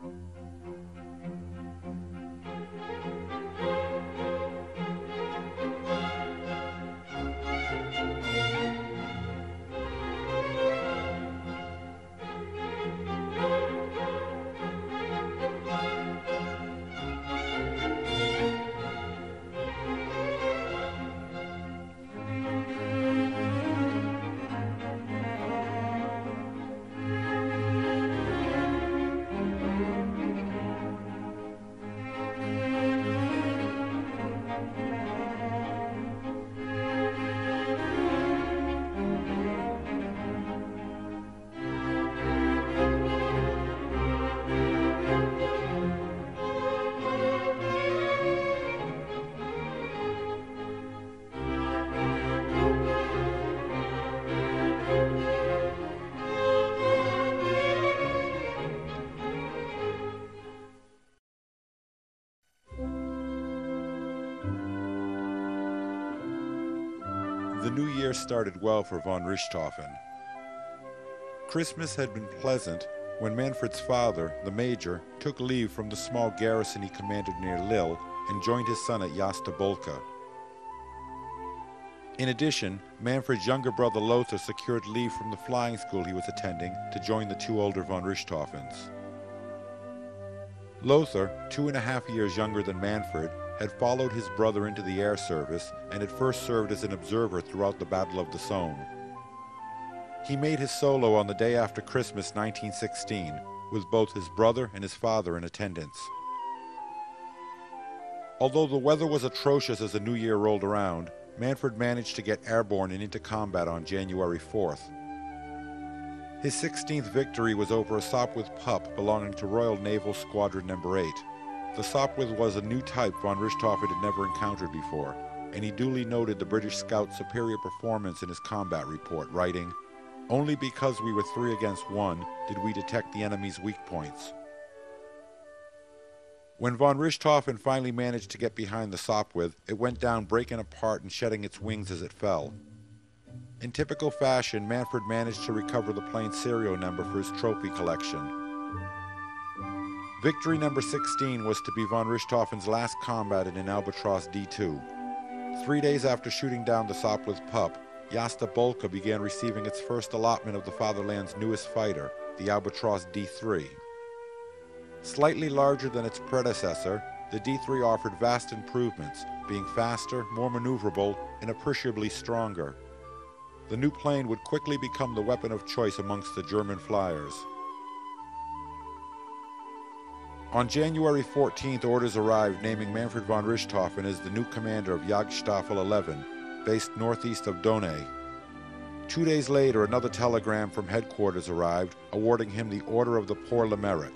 The new year started well for von Richthofen. Christmas had been pleasant when Manfred's father, the major, took leave from the small garrison he commanded near Lille and joined his son at Jasta Boelcke. In addition, Manfred's younger brother Lothar secured leave from the flying school he was attending to join the two older von Richthofens. Lothar, two and a half years younger than Manfred, had followed his brother into the air service and had first served as an observer throughout the Battle of the Somme. He made his solo on the day after Christmas 1916, with both his brother and his father in attendance. Although the weather was atrocious as the new year rolled around, Manfred managed to get airborne and into combat on January 4th. His 16th victory was over a Sopwith pup belonging to Royal Naval Squadron No. 8. The Sopwith was a new type von Richthofen had never encountered before, and he duly noted the British scout's superior performance in his combat report, writing, Only because we were three against one did we detect the enemy's weak points. When von Richthofen finally managed to get behind the Sopwith, it went down breaking apart and shedding its wings as it fell. In typical fashion, Manfred managed to recover the plane's serial number for his trophy collection. Victory number 16 was to be von Richthofen's last combat in an Albatros D2. Three days after shooting down the Sopwith pup, Jasta Boelcke began receiving its first allotment of the fatherland's newest fighter, the Albatros D3. Slightly larger than its predecessor, the D3 offered vast improvements, being faster, more maneuverable, and appreciably stronger. The new plane would quickly become the weapon of choice amongst the German flyers. On January 14th, orders arrived naming Manfred von Richthofen as the new commander of Jagdstaffel 11, based northeast of Douai. Two days later, another telegram from headquarters arrived, awarding him the Order of the Pour le.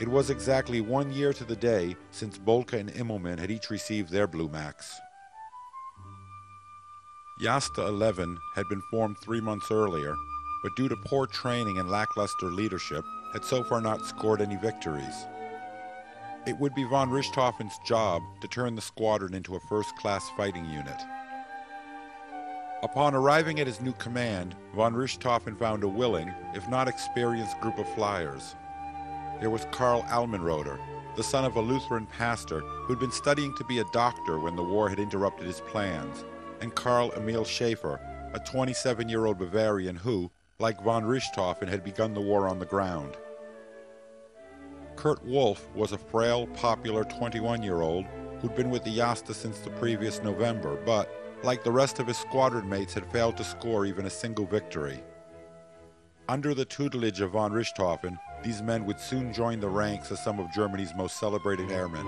It was exactly one year to the day since Boelcke and Immelmann had each received their Blue Max. Jasta 11 had been formed three months earlier, but due to poor training and lackluster leadership, had so far not scored any victories. It would be von Richthofen's job to turn the squadron into a first-class fighting unit. Upon arriving at his new command, von Richthofen found a willing, if not experienced, group of flyers. There was Karl Allmenröder, the son of a Lutheran pastor who'd been studying to be a doctor when the war had interrupted his plans, and Karl Emil Schaefer, a 27-year-old Bavarian who, like von Richthofen, had begun the war on the ground. Kurt Wolff was a frail, popular 21-year-old who'd been with the Jasta since the previous November, but, like the rest of his squadron mates, had failed to score even a single victory. Under the tutelage of von Richthofen, these men would soon join the ranks of some of Germany's most celebrated airmen.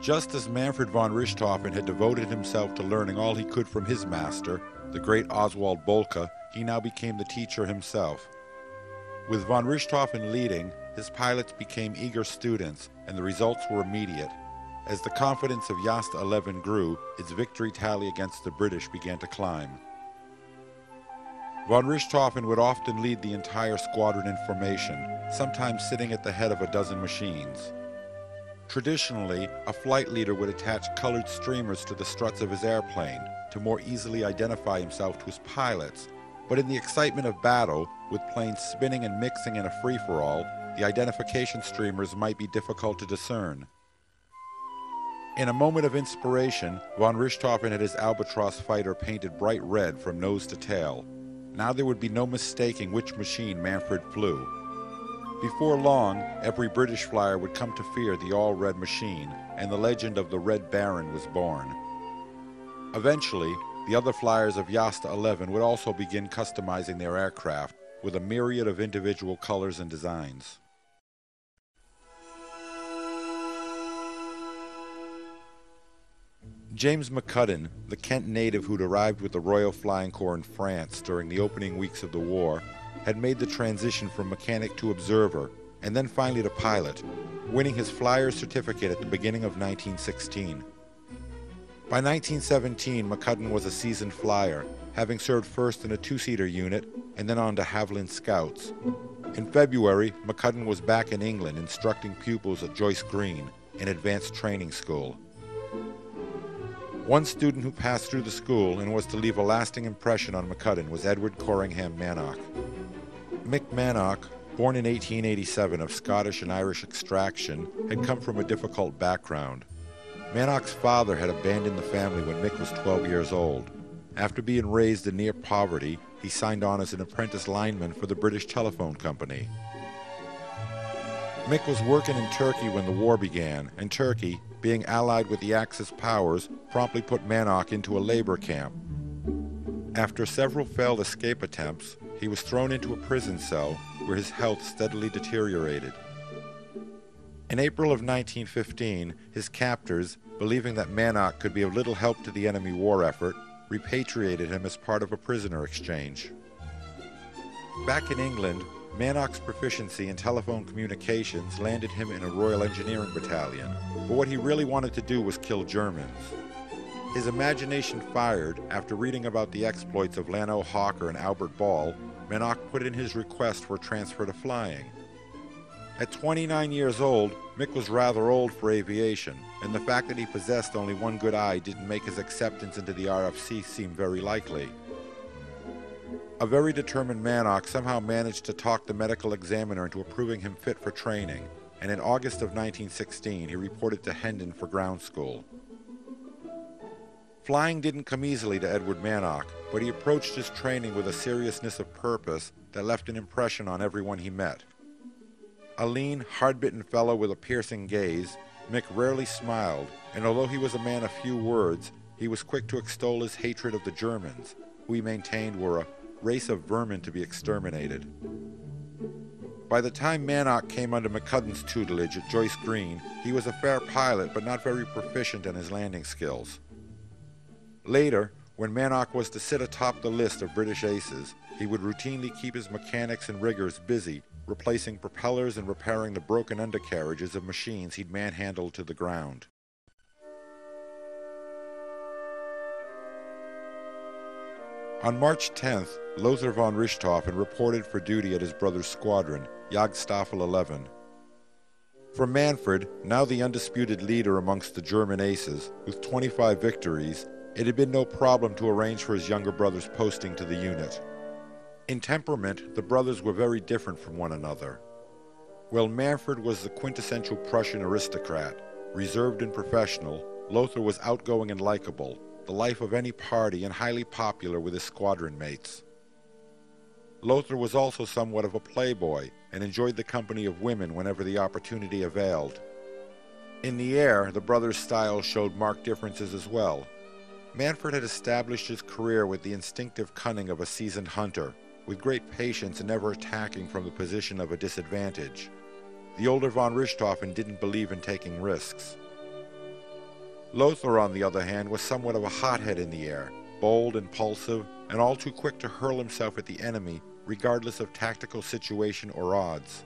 Just as Manfred von Richthofen had devoted himself to learning all he could from his master, the great Oswald Boelcke, he now became the teacher himself. With von Richthofen leading, his pilots became eager students, and the results were immediate. As the confidence of Jasta 11 grew, its victory tally against the British began to climb. Von Richthofen would often lead the entire squadron in formation, sometimes sitting at the head of a dozen machines. Traditionally, a flight leader would attach colored streamers to the struts of his airplane to more easily identify himself to his pilots but in the excitement of battle, with planes spinning and mixing in a free-for-all, the identification streamers might be difficult to discern. In a moment of inspiration, von Richthofen had his Albatros fighter painted bright red from nose to tail. Now there would be no mistaking which machine Manfred flew. Before long, every British flyer would come to fear the all-red machine, and the legend of the Red Baron was born. Eventually, the other flyers of Jasta 11 would also begin customizing their aircraft with a myriad of individual colors and designs. James McCudden, the Kent native who'd arrived with the Royal Flying Corps in France during the opening weeks of the war, had made the transition from mechanic to observer and then finally to pilot, winning his flyer certificate at the beginning of 1916. By 1917, McCudden was a seasoned flyer, having served first in a two-seater unit and then on to Havilland Scouts. In February, McCudden was back in England instructing pupils at Joyce Green, an advanced training school. One student who passed through the school and was to leave a lasting impression on McCudden was Edward Corringham Mannock. Mick born in 1887 of Scottish and Irish extraction, had come from a difficult background. Mannock's father had abandoned the family when Mick was 12 years old. After being raised in near poverty, he signed on as an apprentice lineman for the British Telephone Company. Mick was working in Turkey when the war began, and Turkey, being allied with the Axis powers, promptly put Mannock into a labor camp. After several failed escape attempts, he was thrown into a prison cell where his health steadily deteriorated. In April of 1915, his captors, believing that Mannock could be of little help to the enemy war effort, repatriated him as part of a prisoner exchange. Back in England, Mannock's proficiency in telephone communications landed him in a Royal Engineering Battalion, but what he really wanted to do was kill Germans. His imagination fired after reading about the exploits of Lanoe Hawker and Albert Ball, Mannock put in his request for transfer to flying. At 29 years old, Mick was rather old for aviation, and the fact that he possessed only one good eye didn't make his acceptance into the RFC seem very likely. A very determined Mannock somehow managed to talk the medical examiner into approving him fit for training, and in August of 1916 he reported to Hendon for ground school. Flying didn't come easily to Edward Mannock, but he approached his training with a seriousness of purpose that left an impression on everyone he met. A lean, hard-bitten fellow with a piercing gaze, Mick rarely smiled, and although he was a man of few words, he was quick to extol his hatred of the Germans, who he maintained were a race of vermin to be exterminated. By the time Mannock came under McCudden's tutelage at Joyce Green, he was a fair pilot but not very proficient in his landing skills. Later, when Mannock was to sit atop the list of British aces, he would routinely keep his mechanics and riggers busy replacing propellers and repairing the broken undercarriages of machines he'd manhandled to the ground. On March 10th, Lothar von Richthofen reported for duty at his brother's squadron, Jagdstaffel 11. For Manfred, now the undisputed leader amongst the German aces, with 25 victories, it had been no problem to arrange for his younger brother's posting to the unit. In temperament, the brothers were very different from one another. While Manfred was the quintessential Prussian aristocrat, reserved and professional, Lothar was outgoing and likable, the life of any party and highly popular with his squadron mates. Lothar was also somewhat of a playboy and enjoyed the company of women whenever the opportunity availed. In the air, the brothers' styles showed marked differences as well. Manfred had established his career with the instinctive cunning of a seasoned hunter, with great patience and never attacking from the position of a disadvantage. The older von Richthofen didn't believe in taking risks. Lothar, on the other hand, was somewhat of a hothead in the air, bold, impulsive, and all too quick to hurl himself at the enemy regardless of tactical situation or odds.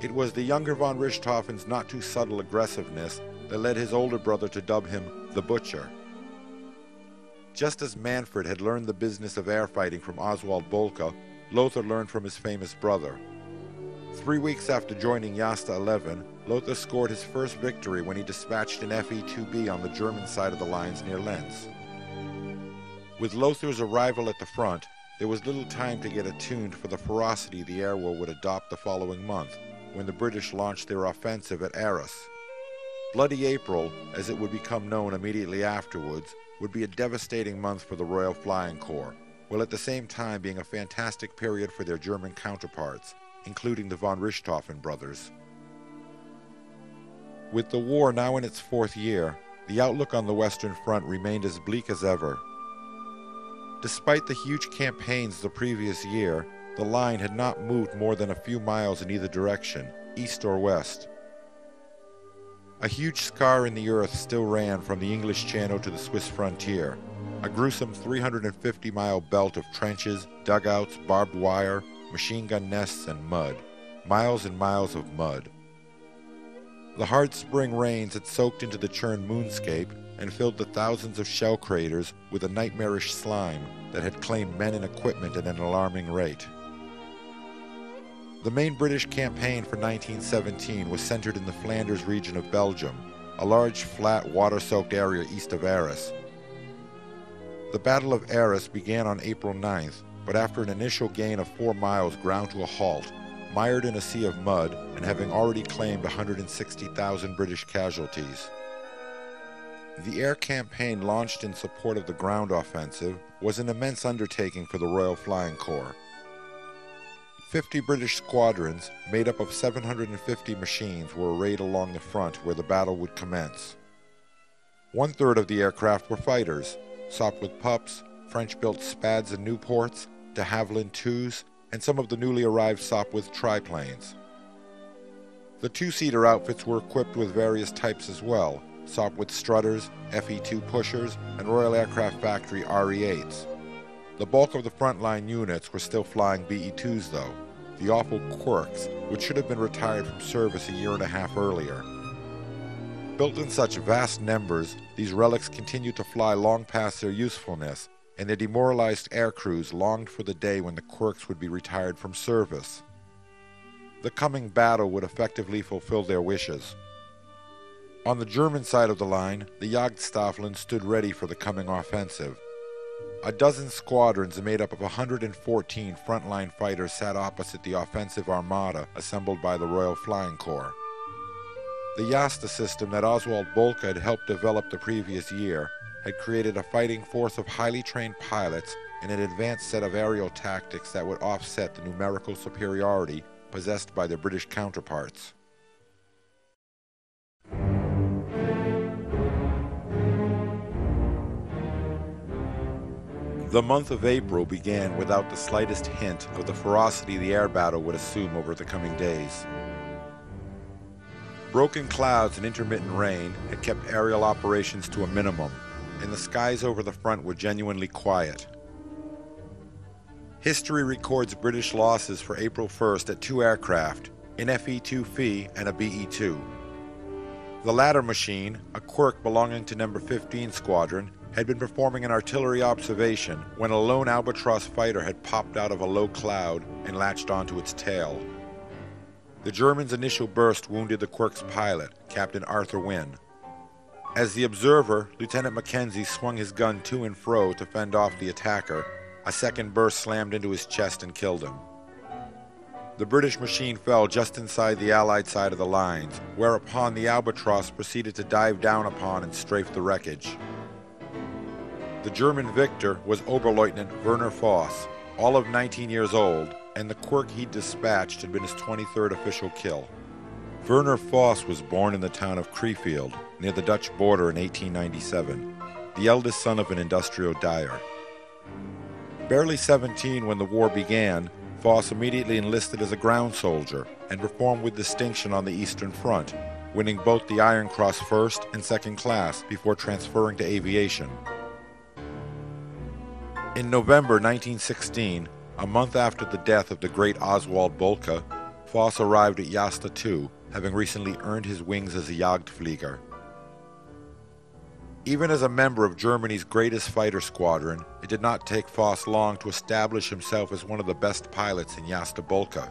It was the younger von Richthofen's not too subtle aggressiveness that led his older brother to dub him the Butcher. Just as Manfred had learned the business of air fighting from Oswald Boelcke, Lothar learned from his famous brother. Three weeks after joining Jasta 11, Lothar scored his first victory when he dispatched an Fe-2B on the German side of the lines near Lens. With Lothar's arrival at the front, there was little time to get attuned for the ferocity the air war would adopt the following month, when the British launched their offensive at Arras. Bloody April, as it would become known immediately afterwards, would be a devastating month for the Royal Flying Corps, while at the same time being a fantastic period for their German counterparts, including the von Richthofen brothers. With the war now in its fourth year, the outlook on the Western Front remained as bleak as ever. Despite the huge campaigns the previous year, the line had not moved more than a few miles in either direction, east or west. A huge scar in the earth still ran from the English Channel to the Swiss frontier, a gruesome 350 mile belt of trenches, dugouts, barbed wire, machine gun nests, and mud. Miles and miles of mud. The hard spring rains had soaked into the churned moonscape and filled the thousands of shell craters with a nightmarish slime that had claimed men and equipment at an alarming rate. The main British campaign for 1917 was centered in the Flanders region of Belgium, a large, flat, water-soaked area east of Arras. The Battle of Arras began on April 9th, but after an initial gain of four miles ground to a halt, mired in a sea of mud and having already claimed 160,000 British casualties. The air campaign launched in support of the ground offensive was an immense undertaking for the Royal Flying Corps. 50 British squadrons, made up of 750 machines, were arrayed along the front where the battle would commence. One third of the aircraft were fighters, Sopwith pups, French built Spads and Nieuports, de Havilland 2s, and some of the newly arrived Sopwith triplanes. The two seater outfits were equipped with various types as well Sopwith Strutters, FE 2 pushers, and Royal Aircraft Factory RE 8s. The bulk of the frontline units were still flying BE 2s, though the awful quirks, which should have been retired from service a year and a half earlier. Built in such vast numbers, these relics continued to fly long past their usefulness, and the demoralized air crews longed for the day when the quirks would be retired from service. The coming battle would effectively fulfill their wishes. On the German side of the line, the Jagdstaffeln stood ready for the coming offensive. A dozen squadrons made up of 114 frontline fighters sat opposite the offensive armada assembled by the Royal Flying Corps. The Jasta system that Oswald Boelcke had helped develop the previous year had created a fighting force of highly trained pilots and an advanced set of aerial tactics that would offset the numerical superiority possessed by their British counterparts. The month of April began without the slightest hint of the ferocity the air battle would assume over the coming days. Broken clouds and intermittent rain had kept aerial operations to a minimum, and the skies over the front were genuinely quiet. History records British losses for April 1st at two aircraft, an FE-2 Phi and a BE-2. The latter machine, a quirk belonging to No. 15 Squadron, had been performing an artillery observation when a lone Albatros fighter had popped out of a low cloud and latched onto its tail. The Germans' initial burst wounded the Quirk's pilot, Captain Arthur Wynne. As the observer, Lieutenant Mackenzie swung his gun to and fro to fend off the attacker. A second burst slammed into his chest and killed him. The British machine fell just inside the Allied side of the lines, whereupon the Albatros proceeded to dive down upon and strafe the wreckage. The German victor was Oberleutnant Werner Voss, all of 19 years old, and the quirk he dispatched had been his 23rd official kill. Werner Voss was born in the town of Krefeld, near the Dutch border in 1897, the eldest son of an industrial dyer. Barely 17 when the war began, Voss immediately enlisted as a ground soldier and performed with distinction on the Eastern Front, winning both the Iron Cross first and second class before transferring to aviation. In November 1916, a month after the death of the great Oswald Boelcke, Voss arrived at Jasta II, having recently earned his wings as a Jagdflieger. Even as a member of Germany's greatest fighter squadron, it did not take Voss long to establish himself as one of the best pilots in Jasta Boelcke.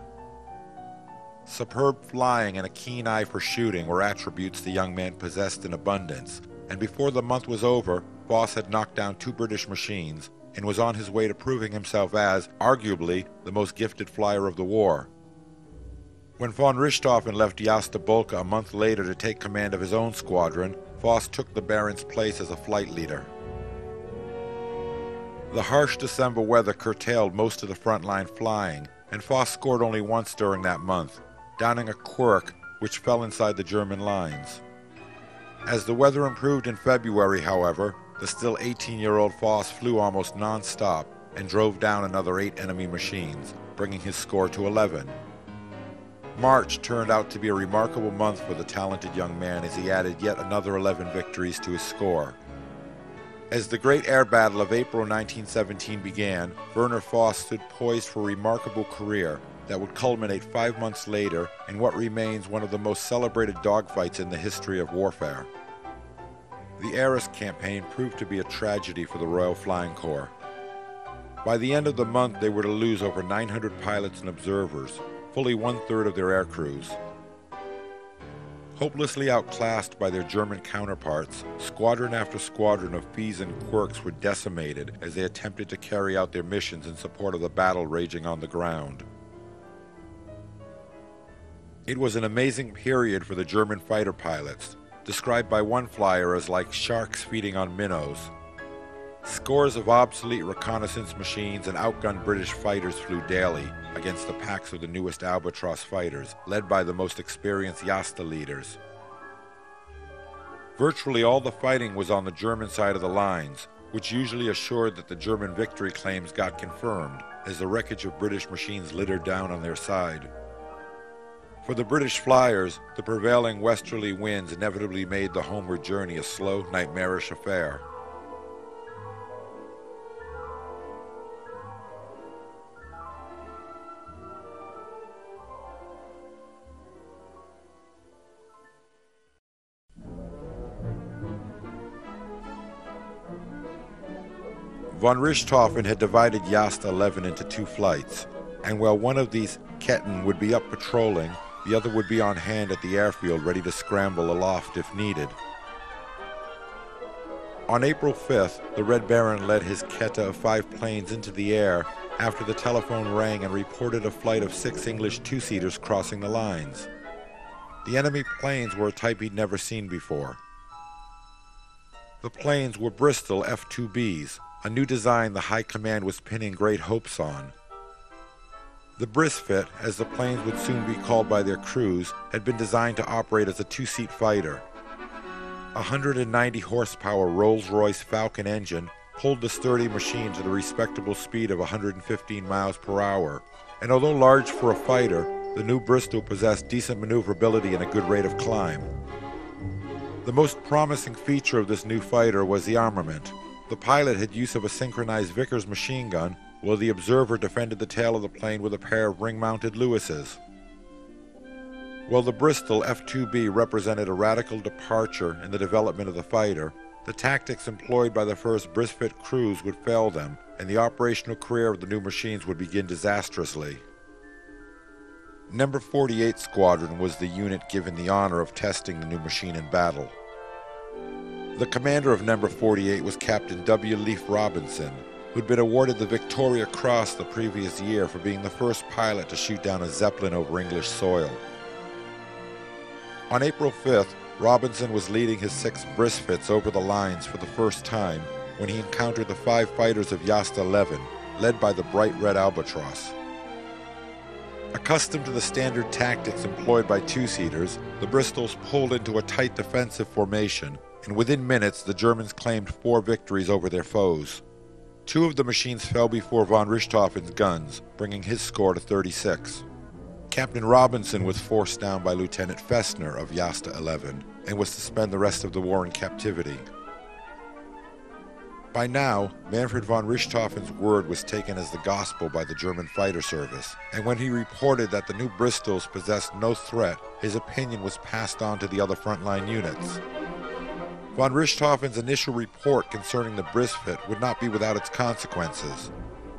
Superb flying and a keen eye for shooting were attributes the young man possessed in abundance, and before the month was over, Voss had knocked down two British machines, and was on his way to proving himself as, arguably, the most gifted flyer of the war. When von Richthofen left Jasta Boelcke a month later to take command of his own squadron, Voss took the Baron's place as a flight leader. The harsh December weather curtailed most of the frontline flying, and Voss scored only once during that month, downing a Quirk which fell inside the German lines. As the weather improved in February, however, the still 18-year-old Voss flew almost non-stop and drove down another eight enemy machines, bringing his score to 11. March turned out to be a remarkable month for the talented young man as he added yet another 11 victories to his score. As the Great Air Battle of April 1917 began, Werner Voss stood poised for a remarkable career that would culminate five months later in what remains one of the most celebrated dogfights in the history of warfare. The Arras campaign proved to be a tragedy for the Royal Flying Corps. By the end of the month, they were to lose over 900 pilots and observers, fully one third of their air crews. Hopelessly outclassed by their German counterparts, squadron after squadron of Fees and Quirks were decimated as they attempted to carry out their missions in support of the battle raging on the ground. It was an amazing period for the German fighter pilots, described by one flyer as like sharks feeding on minnows. Scores of obsolete reconnaissance machines and outgunned British fighters flew daily against the packs of the newest Albatros fighters, led by the most experienced Jasta leaders. Virtually all the fighting was on the German side of the lines, which usually assured that the German victory claims got confirmed as the wreckage of British machines littered down on their side. For the British flyers, the prevailing westerly winds inevitably made the homeward journey a slow, nightmarish affair. Von Richthofen had divided Jasta 11 into two flights, and while one of these Ketten would be up patrolling, the other would be on hand at the airfield ready to scramble aloft if needed. On April 5th, the Red Baron led his Kette of five planes into the air after the telephone rang and reported a flight of six English two-seaters crossing the lines. The enemy planes were a type he'd never seen before. The planes were Bristol F-2Bs, a new design the High Command was pinning great hopes on. The Brisfit, as the planes would soon be called by their crews, had been designed to operate as a two-seat fighter. A 190 horsepower Rolls-Royce Falcon engine pulled the sturdy machine to the respectable speed of 115 miles per hour, and although large for a fighter, the new Bristol possessed decent maneuverability and a good rate of climb. The most promising feature of this new fighter was the armament. The pilot had use of a synchronized Vickers machine gun while the observer defended the tail of the plane with a pair of ring-mounted Lewises. While the Bristol F-2B represented a radical departure in the development of the fighter, the tactics employed by the first Brisfit crews would fail them, and the operational career of the new machines would begin disastrously. Number 48 Squadron was the unit given the honor of testing the new machine in battle. The commander of Number 48 was Captain W. Leefe Robinson, who'd been awarded the Victoria Cross the previous year for being the first pilot to shoot down a Zeppelin over English soil. On April 5th, Robinson was leading his six Brisfits over the lines for the first time when he encountered the five fighters of Jasta 11, led by the bright red albatross. Accustomed to the standard tactics employed by two-seaters, the Bristols pulled into a tight defensive formation, and within minutes the Germans claimed four victories over their foes. Two of the machines fell before von Richthofen's guns, bringing his score to 36. Captain Robinson was forced down by Lieutenant Festner of Jasta 11 and was to spend the rest of the war in captivity. By now, Manfred von Richthofen's word was taken as the gospel by the German fighter service, and when he reported that the new Bristols possessed no threat, his opinion was passed on to the other frontline units. Von Richthofen's initial report concerning the Brisfit would not be without its consequences.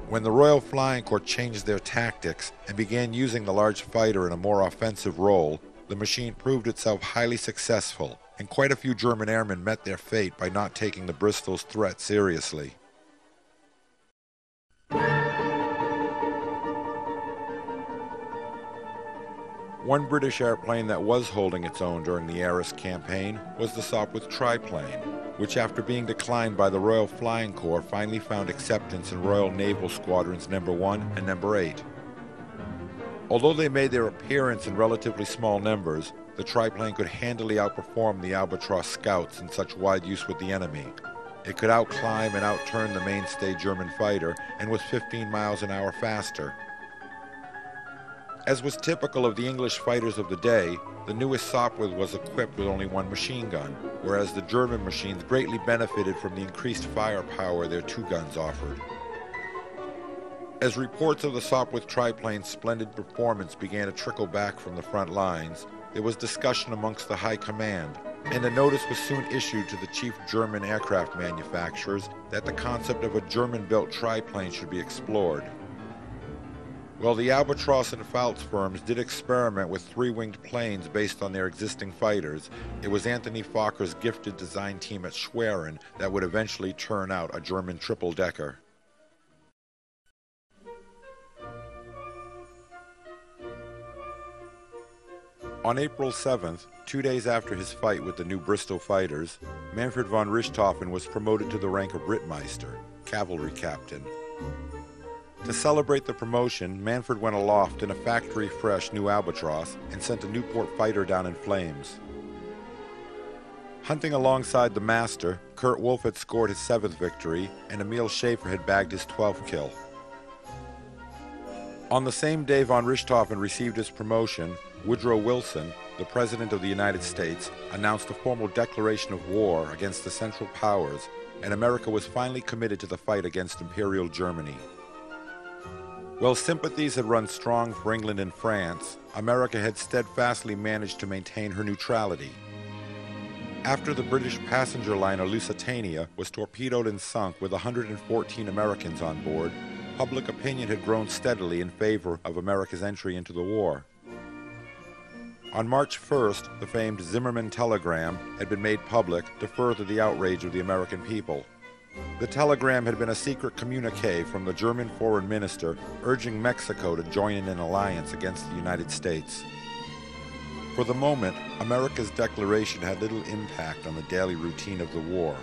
When the Royal Flying Corps changed their tactics and began using the large fighter in a more offensive role, the machine proved itself highly successful, and quite a few German airmen met their fate by not taking the Bristol's threat seriously. One British airplane that was holding its own during the Arras campaign was the Sopwith triplane, which after being declined by the Royal Flying Corps finally found acceptance in Royal Naval Squadrons number 1 and number 8. Although they made their appearance in relatively small numbers, the triplane could handily outperform the Albatros scouts in such wide use with the enemy. It could outclimb and outturn the mainstay German fighter and was 15 miles an hour faster. As was typical of the English fighters of the day, the newest Sopwith was equipped with only one machine gun, whereas the German machines greatly benefited from the increased firepower their two guns offered. As reports of the Sopwith triplane's splendid performance began to trickle back from the front lines, there was discussion amongst the high command, and a notice was soon issued to the chief German aircraft manufacturers that the concept of a German-built triplane should be explored. While the Albatros and Pfalz firms did experiment with three-winged planes based on their existing fighters, it was Anthony Fokker's gifted design team at Schwerin that would eventually turn out a German triple-decker. On April 7th, two days after his fight with the new Bristol fighters, Manfred von Richthofen was promoted to the rank of Rittmeister, cavalry captain. To celebrate the promotion, Manfred went aloft in a factory-fresh new Albatros and sent a Nieuport fighter down in flames. Hunting alongside the master, Kurt Wolff had scored his seventh victory, and Emil Schaefer had bagged his 12th kill. On the same day von Richthofen received his promotion, Woodrow Wilson, the President of the United States, announced a formal declaration of war against the Central Powers, and America was finally committed to the fight against Imperial Germany. While sympathies had run strong for England and France, America had steadfastly managed to maintain her neutrality. After the British passenger liner Lusitania was torpedoed and sunk with 114 Americans on board, public opinion had grown steadily in favor of America's entry into the war. On March 1st, the famed Zimmermann telegram had been made public to further the outrage of the American people. The telegram had been a secret communique from the German foreign minister urging Mexico to join in an alliance against the United States. For the moment, America's declaration had little impact on the daily routine of the war.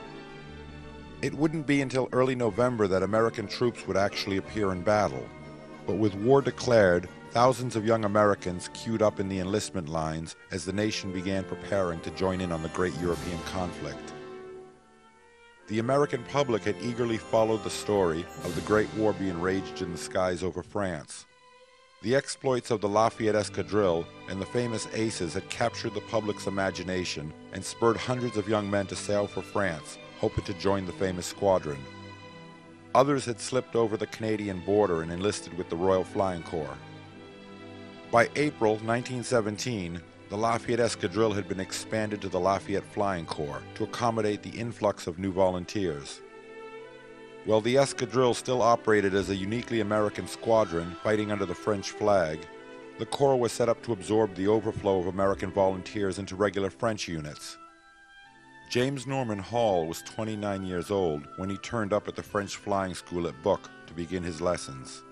It wouldn't be until early November that American troops would actually appear in battle. But with war declared, thousands of young Americans queued up in the enlistment lines as the nation began preparing to join in on the great European conflict. The American public had eagerly followed the story of the Great War being raged in the skies over France. The exploits of the Lafayette Escadrille and the famous aces had captured the public's imagination and spurred hundreds of young men to sail for France, hoping to join the famous squadron. Others had slipped over the Canadian border and enlisted with the Royal Flying Corps. By April 1917, the Lafayette Escadrille had been expanded to the Lafayette Flying Corps to accommodate the influx of new volunteers. While the Escadrille still operated as a uniquely American squadron fighting under the French flag, the Corps was set up to absorb the overflow of American volunteers into regular French units. James Norman Hall was 29 years old when he turned up at the French flying school at Buc to begin his lessons.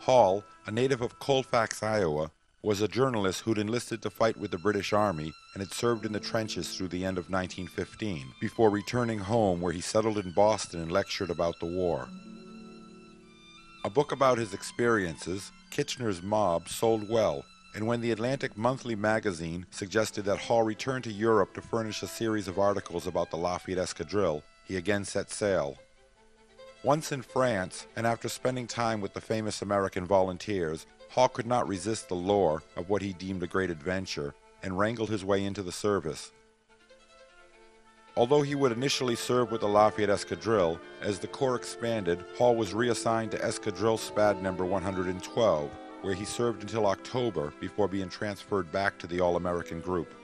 Hall, a native of Colfax, Iowa, was a journalist who'd enlisted to fight with the British Army and had served in the trenches through the end of 1915, before returning home where he settled in Boston and lectured about the war. A book about his experiences, Kitchener's Mob, sold well, and when the Atlantic Monthly magazine suggested that Hall return to Europe to furnish a series of articles about the Lafayette Escadrille, he again set sail. Once in France, and after spending time with the famous American volunteers, Hall could not resist the lure of what he deemed a great adventure and wrangled his way into the service. Although he would initially serve with the Lafayette Escadrille, as the Corps expanded, Hall was reassigned to Escadrille Spad number 112, where he served until October before being transferred back to the All-American group.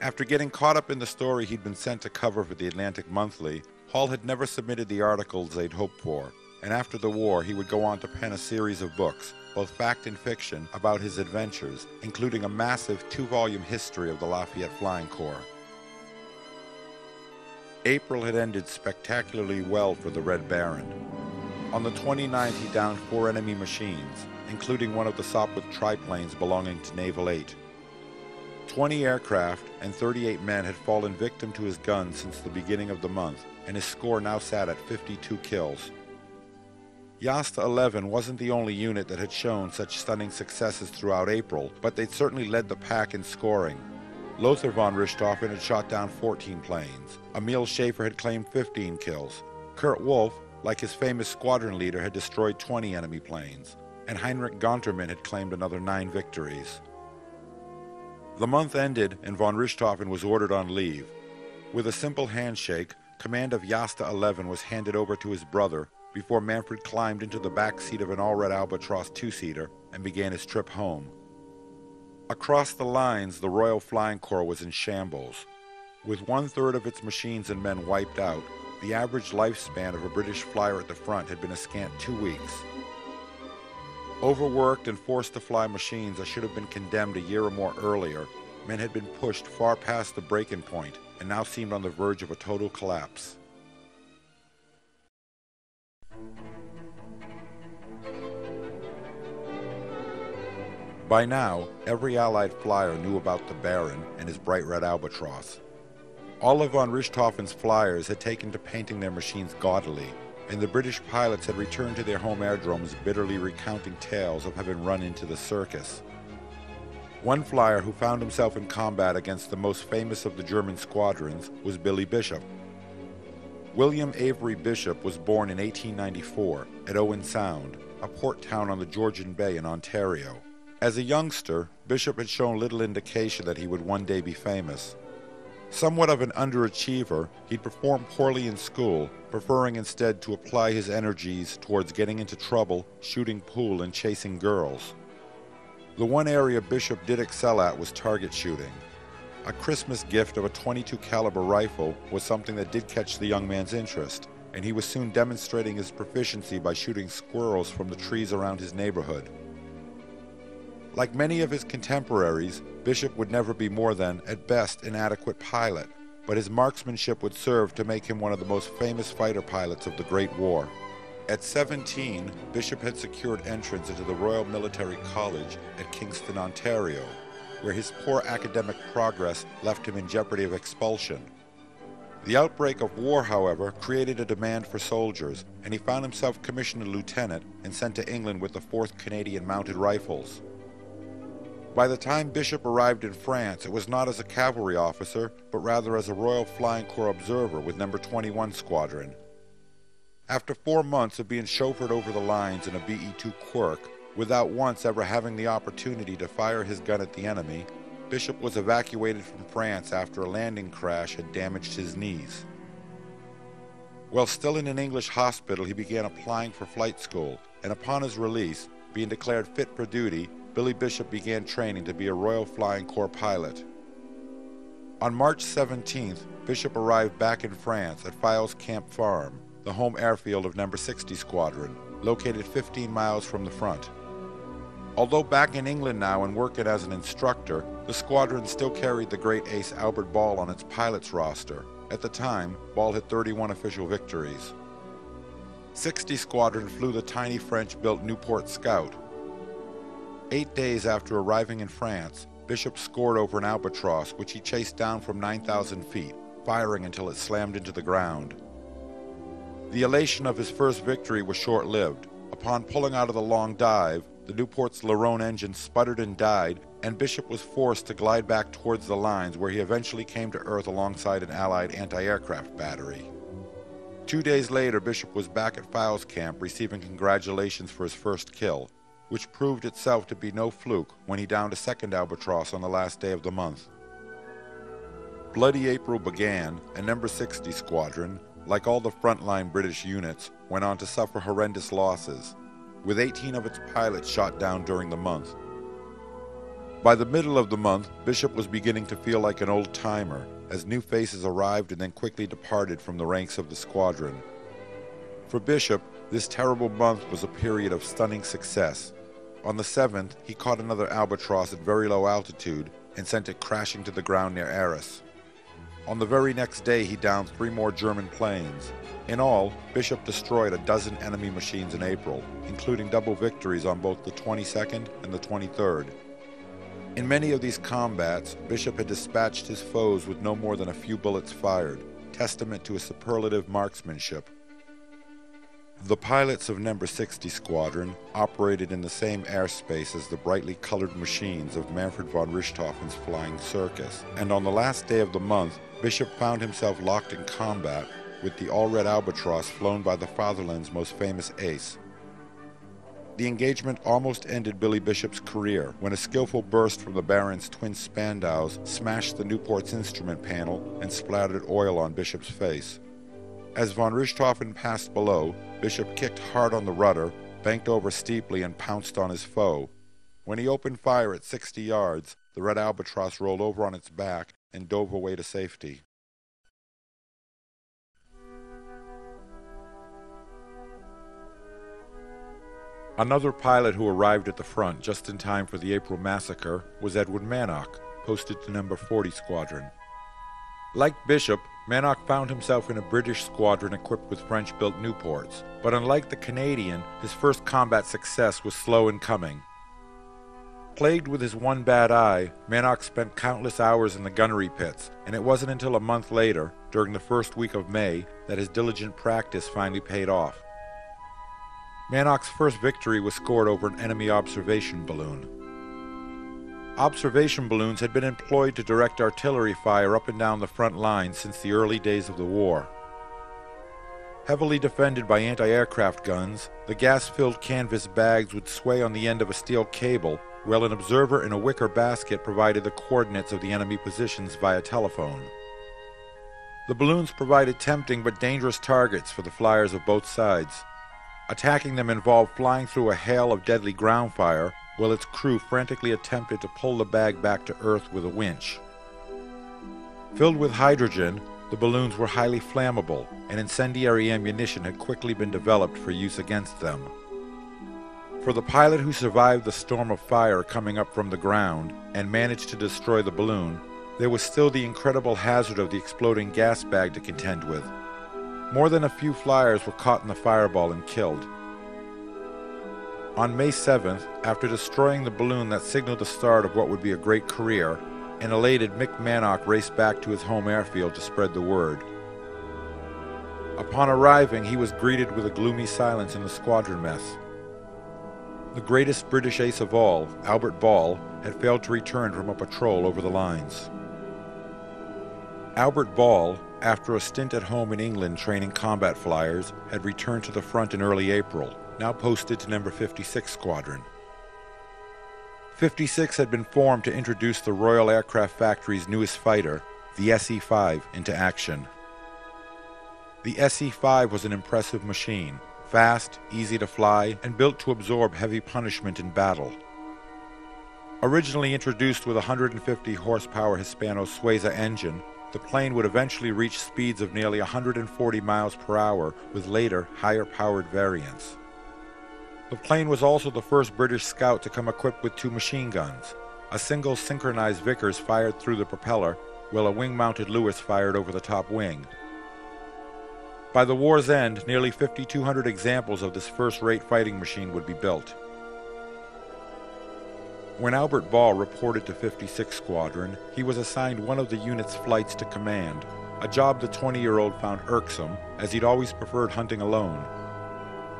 After getting caught up in the story he'd been sent to cover for the Atlantic Monthly, Hall had never submitted the articles they'd hoped for, and after the war he would go on to pen a series of books, both fact and fiction, about his adventures, including a massive two-volume history of the Lafayette Flying Corps. April had ended spectacularly well for the Red Baron. On the 29th, he downed four enemy machines, including one of the Sopwith triplanes belonging to Naval 8. 20 aircraft and 38 men had fallen victim to his guns since the beginning of the month, and his score now sat at 52 kills. Jasta 11 wasn't the only unit that had shown such stunning successes throughout April, but they'd certainly led the pack in scoring. Lothar von Richthofen had shot down 14 planes. Emil Schaefer had claimed 15 kills. Kurt Wolff, like his famous squadron leader, had destroyed 20 enemy planes. And Heinrich Gontermann had claimed another nine victories. The month ended and von Richthofen was ordered on leave. With a simple handshake, command of Jasta 11 was handed over to his brother, before Manfred climbed into the back seat of an all-red Albatros two-seater and began his trip home. Across the lines, the Royal Flying Corps was in shambles. With one-third of its machines and men wiped out, the average lifespan of a British flyer at the front had been a scant two weeks. Overworked and forced to fly machines that should have been condemned a year or more earlier, men had been pushed far past the breaking point and now seemed on the verge of a total collapse. By now, every Allied flyer knew about the Baron and his bright red albatross. All of von Richthofen's flyers had taken to painting their machines gaudily, and the British pilots had returned to their home airdromes bitterly recounting tales of having run into the circus. One flyer who found himself in combat against the most famous of the German squadrons was Billy Bishop. William Avery Bishop was born in 1894 at Owen Sound, a port town on the Georgian Bay in Ontario. As a youngster, Bishop had shown little indication that he would one day be famous. Somewhat of an underachiever, he'd performed poorly in school, preferring instead to apply his energies towards getting into trouble, shooting pool, and chasing girls. The one area Bishop did excel at was target shooting. A Christmas gift of a 22 caliber rifle was something that did catch the young man's interest, and he was soon demonstrating his proficiency by shooting squirrels from the trees around his neighborhood. Like many of his contemporaries, Bishop would never be more than, at best, an adequate pilot, but his marksmanship would serve to make him one of the most famous fighter pilots of the Great War. At 17, Bishop had secured entrance into the Royal Military College at Kingston, Ontario, where his poor academic progress left him in jeopardy of expulsion. The outbreak of war, however, created a demand for soldiers, and he found himself commissioned a lieutenant and sent to England with the 4th Canadian Mounted Rifles. By the time Bishop arrived in France, it was not as a cavalry officer, but rather as a Royal Flying Corps observer with No. 21 Squadron. After four months of being chauffeured over the lines in a BE-2 Quirk, without once ever having the opportunity to fire his gun at the enemy, Bishop was evacuated from France after a landing crash had damaged his knees. While still in an English hospital, he began applying for flight school, and upon his release, being declared fit for duty, Billy Bishop began training to be a Royal Flying Corps pilot. On March 17th, Bishop arrived back in France at Filescamp Farm, the home airfield of No. 60 Squadron, located 15 miles from the front. Although back in England now and working as an instructor, the squadron still carried the great ace Albert Ball on its pilots roster. At the time, Ball had 31 official victories. 60 Squadron flew the tiny French-built Nieuport Scout, Eight days after arriving in France, Bishop scored over an albatross which he chased down from 9,000 feet, firing until it slammed into the ground. The elation of his first victory was short-lived. Upon pulling out of the long dive, the Nieuport's Larone engine sputtered and died, and Bishop was forced to glide back towards the lines where he eventually came to Earth alongside an Allied anti-aircraft battery. Two days later, Bishop was back at Filescamp receiving congratulations for his first kill, which proved itself to be no fluke when he downed a second albatross on the last day of the month. Bloody April began, and No. 60 Squadron, like all the frontline British units, went on to suffer horrendous losses, with 18 of its pilots shot down during the month. By the middle of the month, Bishop was beginning to feel like an old-timer, as new faces arrived and then quickly departed from the ranks of the squadron. For Bishop, this terrible month was a period of stunning success, on the 7th, he caught another albatross at very low altitude and sent it crashing to the ground near Arras. On the very next day, he downed three more German planes. In all, Bishop destroyed a dozen enemy machines in April, including double victories on both the 22nd and the 23rd. In many of these combats, Bishop had dispatched his foes with no more than a few bullets fired, testament to his superlative marksmanship. The pilots of Number 60 Squadron operated in the same airspace as the brightly colored machines of Manfred von Richthofen's Flying Circus, and on the last day of the month, Bishop found himself locked in combat with the All-Red Albatros flown by the fatherland's most famous ace. The engagement almost ended Billy Bishop's career when a skillful burst from the Baron's twin Spandaus smashed the Nieuport's instrument panel and splattered oil on Bishop's face. As von Richthofen passed below, Bishop kicked hard on the rudder, banked over steeply, and pounced on his foe. When he opened fire at 60 yards, the red albatross rolled over on its back and dove away to safety. Another pilot who arrived at the front just in time for the April massacre was Edwin Mannock, posted to number 40 Squadron. Like Bishop, Mannock found himself in a British squadron equipped with French-built Nieuports, but unlike the Canadian, his first combat success was slow in coming. Plagued with his one bad eye, Mannock spent countless hours in the gunnery pits, and it wasn't until a month later, during the first week of May, that his diligent practice finally paid off. Mannock's first victory was scored over an enemy observation balloon. Observation balloons had been employed to direct artillery fire up and down the front lines since the early days of the war. Heavily defended by anti-aircraft guns, the gas-filled canvas bags would sway on the end of a steel cable, while an observer in a wicker basket provided the coordinates of the enemy positions via telephone. The balloons provided tempting but dangerous targets for the flyers of both sides. Attacking them involved flying through a hail of deadly ground fire while its crew frantically attempted to pull the bag back to Earth with a winch. Filled with hydrogen, the balloons were highly flammable, and incendiary ammunition had quickly been developed for use against them. For the pilot who survived the storm of fire coming up from the ground and managed to destroy the balloon, there was still the incredible hazard of the exploding gas bag to contend with. More than a few flyers were caught in the fireball and killed. On May 7th, after destroying the balloon that signaled the start of what would be a great career, an elated Mick Mannock raced back to his home airfield to spread the word. Upon arriving, he was greeted with a gloomy silence in the squadron mess. The greatest British ace of all, Albert Ball, had failed to return from a patrol over the lines. Albert Ball, after a stint at home in England training combat flyers, had returned to the front in early April now posted to number 56 Squadron. 56 had been formed to introduce the Royal Aircraft Factory's newest fighter, the SE-5, into action. The SE-5 was an impressive machine, fast, easy to fly, and built to absorb heavy punishment in battle. Originally introduced with a 150 horsepower Hispano Suiza engine, the plane would eventually reach speeds of nearly 140 miles per hour with later, higher powered variants. The plane was also the first British scout to come equipped with two machine guns. A single synchronized Vickers fired through the propeller, while a wing-mounted Lewis fired over the top wing. By the war's end, nearly 5,200 examples of this first-rate fighting machine would be built. When Albert Ball reported to 56 Squadron, he was assigned one of the unit's flights to command, a job the 20-year-old found irksome, as he'd always preferred hunting alone.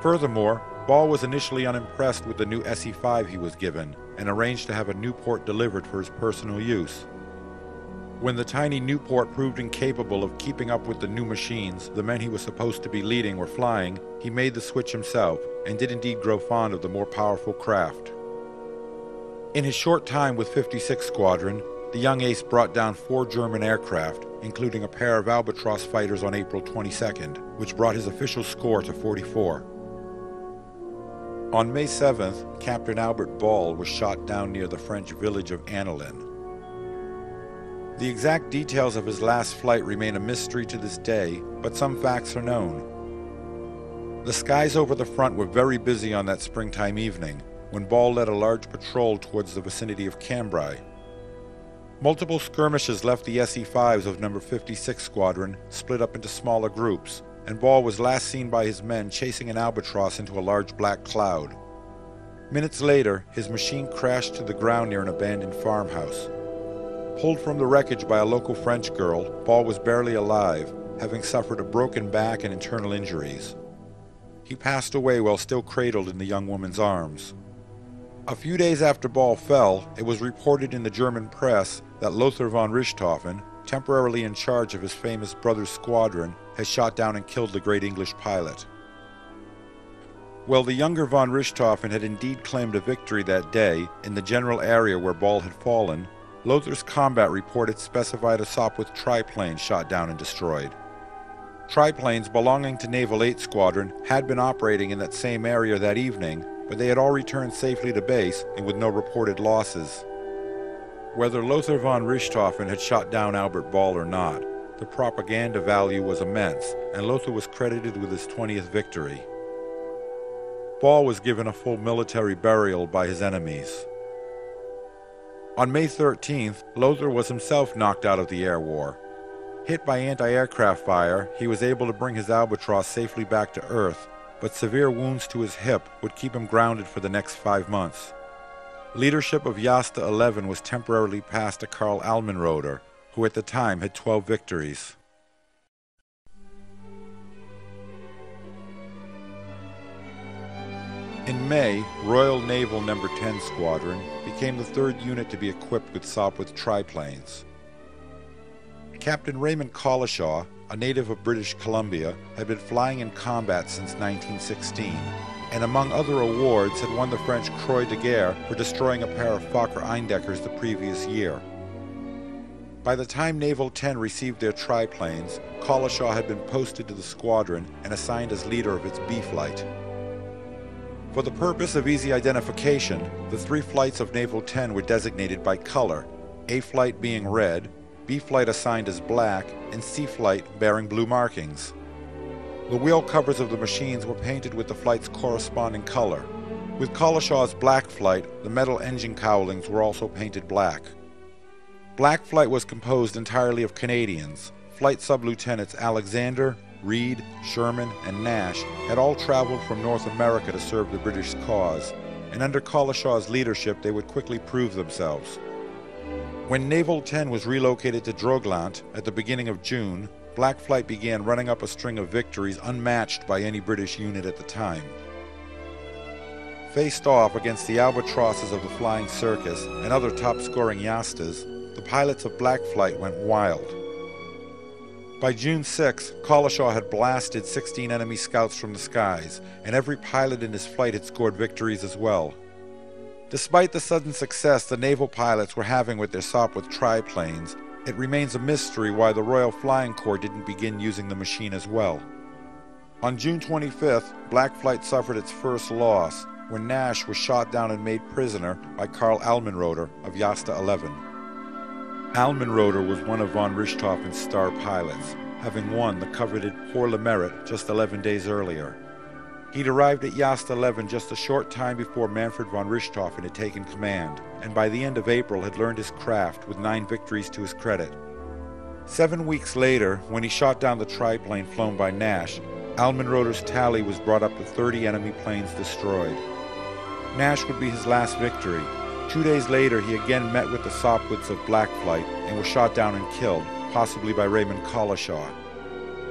Furthermore, Ball was initially unimpressed with the new SE-5 he was given and arranged to have a Nieuport delivered for his personal use. When the tiny Nieuport proved incapable of keeping up with the new machines the men he was supposed to be leading were flying, he made the switch himself and did indeed grow fond of the more powerful craft. In his short time with 56 Squadron, the young ace brought down four German aircraft, including a pair of Albatros fighters on April 22nd, which brought his official score to 44. On May 7th, Captain Albert Ball was shot down near the French village of Annoeullin. The exact details of his last flight remain a mystery to this day, but some facts are known. The skies over the front were very busy on that springtime evening, when Ball led a large patrol towards the vicinity of Cambrai. Multiple skirmishes left the SE-5s of No. 56 Squadron split up into smaller groups, and Ball was last seen by his men chasing an albatross into a large black cloud. Minutes later, his machine crashed to the ground near an abandoned farmhouse. Pulled from the wreckage by a local French girl, Ball was barely alive, having suffered a broken back and internal injuries. He passed away while still cradled in the young woman's arms. A few days after Ball fell, it was reported in the German press that Lothar von Richthofen, temporarily in charge of his famous brother's squadron, had shot down and killed the great English pilot. Well, the younger von Richthofen had indeed claimed a victory that day in the general area where Ball had fallen. Lothar's combat report had specified a Sopwith triplane shot down and destroyed. Triplanes belonging to Naval 8 Squadron had been operating in that same area that evening, but they had all returned safely to base and with no reported losses. Whether Lothar von Richthofen had shot down Albert Ball or not, the propaganda value was immense, and Lothar was credited with his 20th victory. Ball was given a full military burial by his enemies. On May 13th, Lothar was himself knocked out of the air war. Hit by anti-aircraft fire, he was able to bring his Albatros safely back to Earth, but severe wounds to his hip would keep him grounded for the next five months. Leadership of Jasta 11 was temporarily passed to Karl Allmenröder, who at the time had 12 victories. In May, Royal Naval No. 10 Squadron became the third unit to be equipped with Sopwith triplanes. Captain Raymond Collishaw, a native of British Columbia, had been flying in combat since 1916, and among other awards had won the French Croix de Guerre for destroying a pair of Fokker Eindeckers the previous year. By the time Naval 10 received their triplanes, Collishaw had been posted to the squadron and assigned as leader of its B flight. For the purpose of easy identification, the three flights of Naval 10 were designated by color, A flight being red, B flight assigned as black, and C flight bearing blue markings. The wheel covers of the machines were painted with the flight's corresponding color. With Collishaw's black flight, the metal engine cowlings were also painted black. Black Flight was composed entirely of Canadians. Flight Sub-Lieutenants Alexander, Reed, Sharman, and Nash had all traveled from North America to serve the British cause, and under Collishaw's leadership they would quickly prove themselves. When Naval 10 was relocated to Droglandt at the beginning of June, Black Flight began running up a string of victories unmatched by any British unit at the time. Faced off against the albatrosses of the Flying Circus and other top-scoring Jastas, the pilots of Black Flight went wild. By June 6, Collishaw had blasted 16 enemy scouts from the skies, and every pilot in his flight had scored victories as well. Despite the sudden success the naval pilots were having with their Sopwith triplanes, it remains a mystery why the Royal Flying Corps didn't begin using the machine as well. On June 25th, Black Flight suffered its first loss when Nash was shot down and made prisoner by Karl Allmenröder of Jasta 11. Allmenröder was one of von Richthofen's star pilots, having won the coveted Pour le Mérite just 11 days earlier. He'd arrived at Jasta 11 just a short time before Manfred von Richthofen had taken command, and by the end of April had learned his craft with nine victories to his credit. Seven weeks later, when he shot down the triplane flown by Nash, Allmenröder's tally was brought up to 30 enemy planes destroyed. Nash would be his last victory, Two days later, he again met with the Sopwiths of Black Flight and was shot down and killed, possibly by Raymond Collishaw.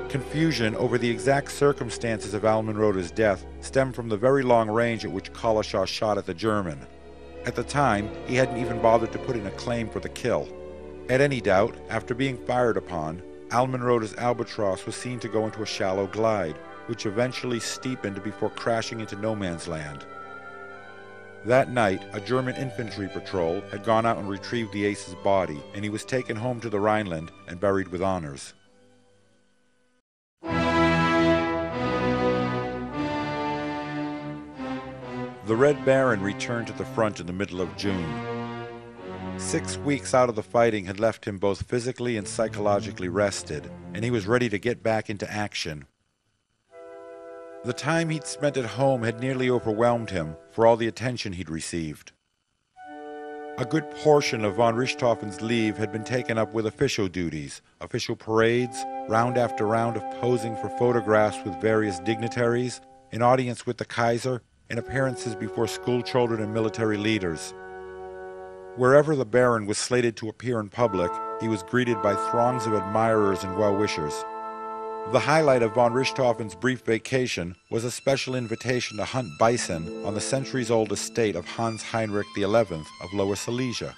Confusion over the exact circumstances of Allmenröder's death stemmed from the very long range at which Collishaw shot at the German. At the time, he hadn't even bothered to put in a claim for the kill. At any doubt, after being fired upon, Allmenröder's Albatros was seen to go into a shallow glide, which eventually steepened before crashing into no man's land. That night, a German infantry patrol had gone out and retrieved the ace's body, and he was taken home to the Rhineland and buried with honors. The Red Baron returned to the front in the middle of June. Six weeks out of the fighting had left him both physically and psychologically rested, and he was ready to get back into action the time he'd spent at home had nearly overwhelmed him for all the attention he'd received. A good portion of von Richthofen's leave had been taken up with official duties, official parades, round after round of posing for photographs with various dignitaries, an audience with the Kaiser, and appearances before school children and military leaders. Wherever the Baron was slated to appear in public, he was greeted by throngs of admirers and well-wishers. The highlight of von Richthofen's brief vacation was a special invitation to hunt bison on the centuries-old estate of Hans Heinrich XI of Lower Silesia.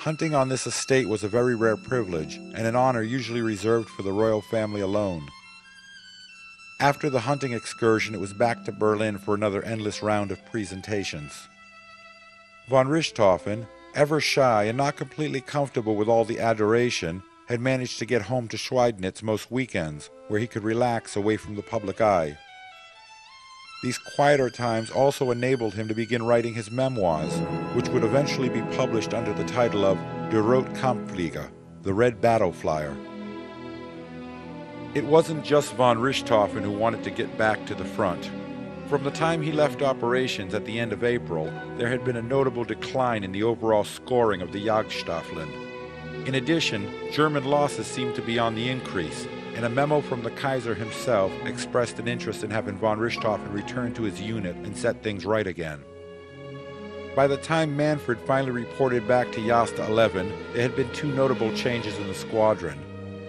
Hunting on this estate was a very rare privilege and an honor usually reserved for the royal family alone. After the hunting excursion, it was back to Berlin for another endless round of presentations. Von Richthofen, ever shy and not completely comfortable with all the adoration, had managed to get home to Schweidnitz most weekends, where he could relax away from the public eye. These quieter times also enabled him to begin writing his memoirs, which would eventually be published under the title of Der Rote Kampfflieger, The Red Battle Flyer. It wasn't just von Richthofen who wanted to get back to the front. From the time he left operations at the end of April, there had been a notable decline in the overall scoring of the Jagdstaffeln. In addition, German losses seemed to be on the increase, and a memo from the Kaiser himself expressed an interest in having von Richthofen return to his unit and set things right again. By the time Manfred finally reported back to Jasta 11, there had been two notable changes in the squadron.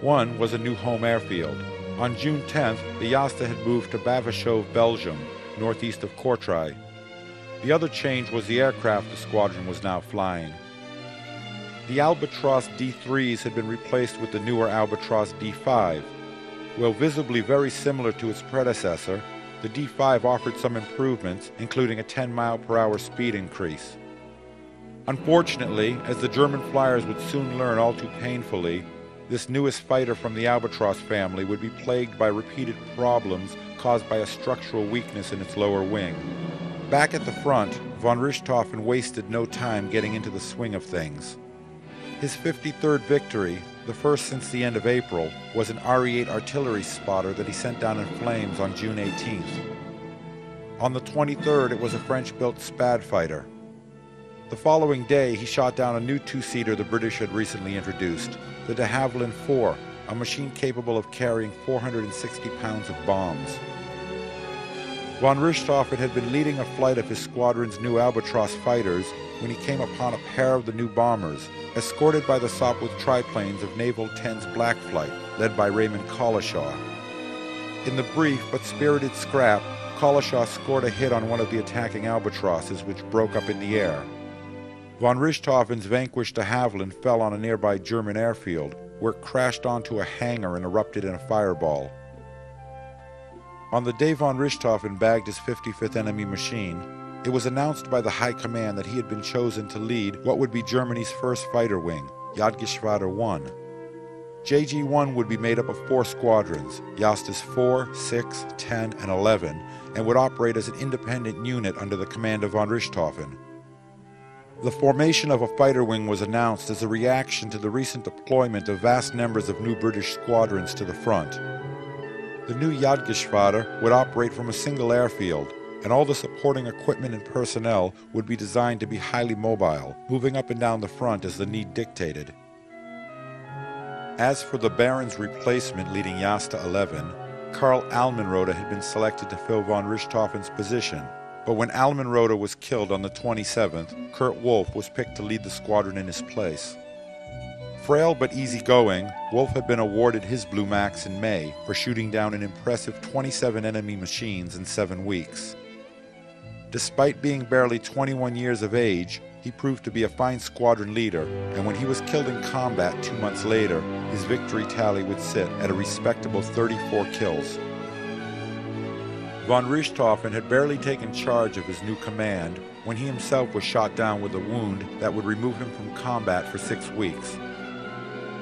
One was a new home airfield. On June 10th, the Jasta had moved to Bavichove, Belgium, northeast of Courtrai. The other change was the aircraft the squadron was now flying. The Albatros D3s had been replaced with the newer Albatros D5. While visibly very similar to its predecessor, the D5 offered some improvements, including a 10 mile per hour speed increase. Unfortunately, as the German flyers would soon learn all too painfully, this newest fighter from the Albatros family would be plagued by repeated problems caused by a structural weakness in its lower wing. Back at the front, von Richthofen wasted no time getting into the swing of things. His 53rd victory, the first since the end of April, was an RE-8 artillery spotter that he sent down in flames on June 18th. On the 23rd, it was a French-built Spad fighter. The following day, he shot down a new two-seater the British had recently introduced, the de Havilland 4, a machine capable of carrying 460 pounds of bombs. Von Richthofen had been leading a flight of his squadron's new Albatros fighters when he came upon a pair of the new bombers, escorted by the Sopwith triplanes of Naval 10's Black Flight, led by Raymond Collishaw. In the brief but spirited scrap, Collishaw scored a hit on one of the attacking albatrosses, which broke up in the air. Von Richthofen's vanquished de Havilland fell on a nearby German airfield, where it crashed onto a hangar and erupted in a fireball. On the day von Richthofen bagged his 55th enemy machine, it was announced by the High Command that he had been chosen to lead what would be Germany's first fighter wing, Jagdgeschwader 1. JG-1 would be made up of four squadrons, Jasta's 4, 6, 10, and 11, and would operate as an independent unit under the command of von Richthofen. The formation of a fighter wing was announced as a reaction to the recent deployment of vast numbers of new British squadrons to the front. The new Jagdgeschwader would operate from a single airfield, and all the supporting equipment and personnel would be designed to be highly mobile, moving up and down the front as the need dictated. As for the Baron's replacement leading Jasta 11, Karl Allmenröder had been selected to fill von Richthofen's position, but when Allmenröder was killed on the 27th, Kurt Wolff was picked to lead the squadron in his place. Frail but easygoing, Wolff had been awarded his Blue Max in May for shooting down an impressive 27 enemy machines in seven weeks. Despite being barely 21 years of age, he proved to be a fine squadron leader, and when he was killed in combat two months later, his victory tally would sit at a respectable 34 kills. Von Richthofen had barely taken charge of his new command when he himself was shot down with a wound that would remove him from combat for six weeks.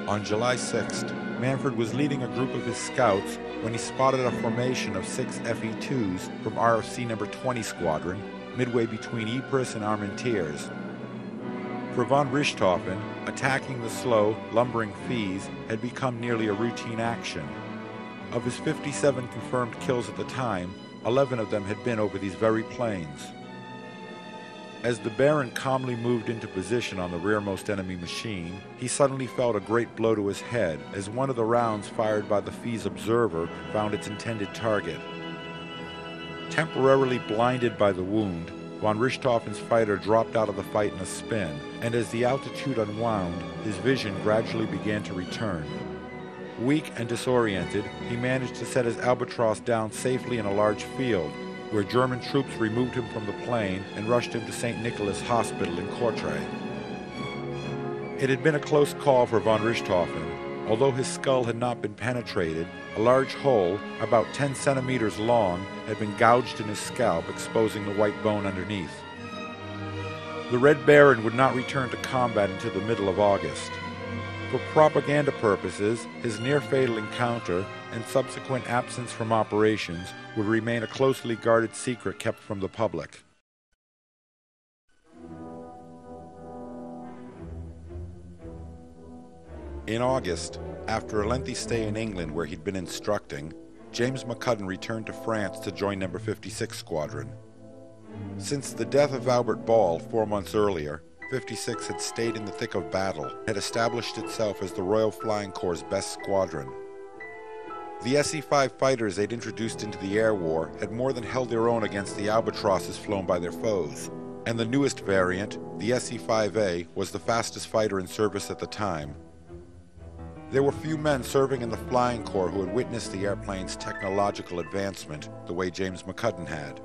On July 6th, Manfred was leading a group of his scouts when he spotted a formation of six FE-2s from RFC number 20 Squadron, midway between Ypres and Armentières. For von Richthofen, attacking the slow, lumbering Fees had become nearly a routine action. Of his 57 confirmed kills at the time, 11 of them had been over these very plains. As the Baron calmly moved into position on the rearmost enemy machine, he suddenly felt a great blow to his head as one of the rounds fired by the Fee's observer found its intended target. Temporarily blinded by the wound, von Richthofen's fighter dropped out of the fight in a spin, and as the altitude unwound, his vision gradually began to return. Weak and disoriented, he managed to set his albatross down safely in a large field, where German troops removed him from the plane and rushed him to St. Nicholas Hospital in Courtrai. It had been a close call for von Richthofen. Although his skull had not been penetrated, a large hole, about 10 centimeters long, had been gouged in his scalp, exposing the white bone underneath. The Red Baron would not return to combat until the middle of August. For propaganda purposes, his near-fatal encounter and subsequent absence from operations would remain a closely guarded secret kept from the public. In August, after a lengthy stay in England where he'd been instructing, James McCudden returned to France to join No. 56 Squadron. Since the death of Albert Ball four months earlier, 56 had stayed in the thick of battle, had established itself as the Royal Flying Corps' best squadron. The SE-5 fighters they'd introduced into the air war had more than held their own against the albatrosses flown by their foes, and the newest variant, the SE-5A, was the fastest fighter in service at the time. There were few men serving in the Flying Corps who had witnessed the airplane's technological advancement the way James McCudden had.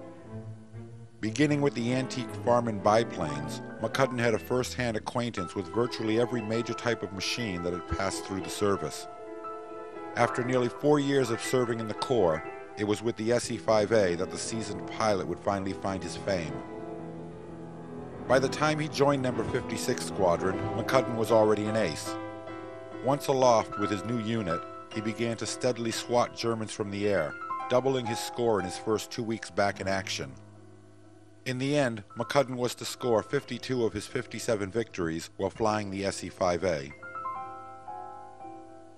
Beginning with the antique Farman biplanes, McCudden had a first-hand acquaintance with virtually every major type of machine that had passed through the service. After nearly four years of serving in the Corps, it was with the SE-5A that the seasoned pilot would finally find his fame. By the time he joined No. 56 Squadron, McCudden was already an ace. Once aloft with his new unit, he began to steadily swat Germans from the air, doubling his score in his first two weeks back in action. In the end, McCudden was to score 52 of his 57 victories while flying the SE-5A.